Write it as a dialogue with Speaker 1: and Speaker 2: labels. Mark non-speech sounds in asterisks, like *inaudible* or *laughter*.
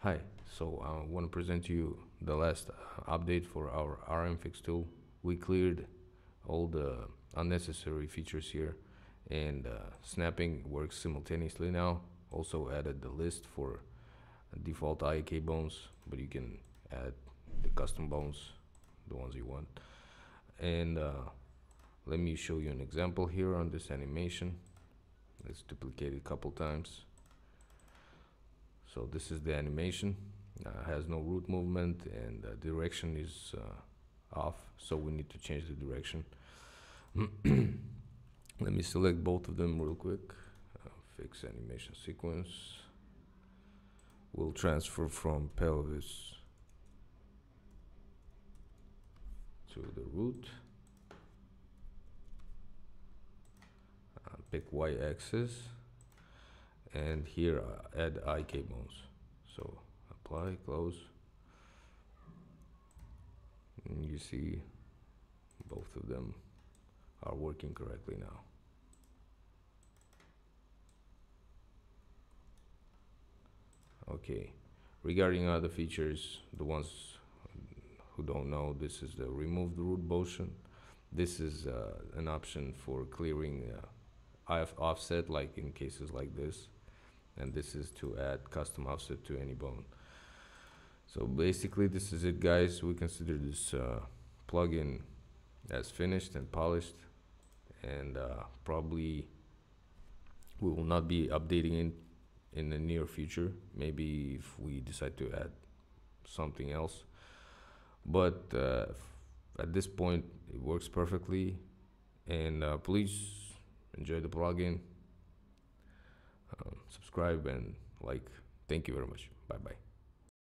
Speaker 1: Hi, so I want to present to you the last uh, update for our RM Fix tool. We cleared all the unnecessary features here and uh, snapping works simultaneously now. Also added the list for default IK bones, but you can add the custom bones, the ones you want. And uh, let me show you an example here on this animation. Let's duplicate it a couple times. So this is the animation, uh, has no root movement and the direction is uh, off, so we need to change the direction. *clears throat* Let me select both of them real quick. Uh, fix animation sequence. We'll transfer from pelvis to the root. Uh, pick y-axis and here add IK bones. So apply, close. And you see both of them are working correctly now. Okay, regarding other features, the ones who don't know, this is the remove the root motion. This is uh, an option for clearing uh, offset, like in cases like this. And this is to add custom offset to any bone. So basically, this is it, guys. We consider this uh, plugin as finished and polished, and uh, probably we will not be updating it in the near future. Maybe if we decide to add something else, but uh, at this point, it works perfectly. And uh, please enjoy the plugin. Um, subscribe and like. Thank you very much. Bye bye.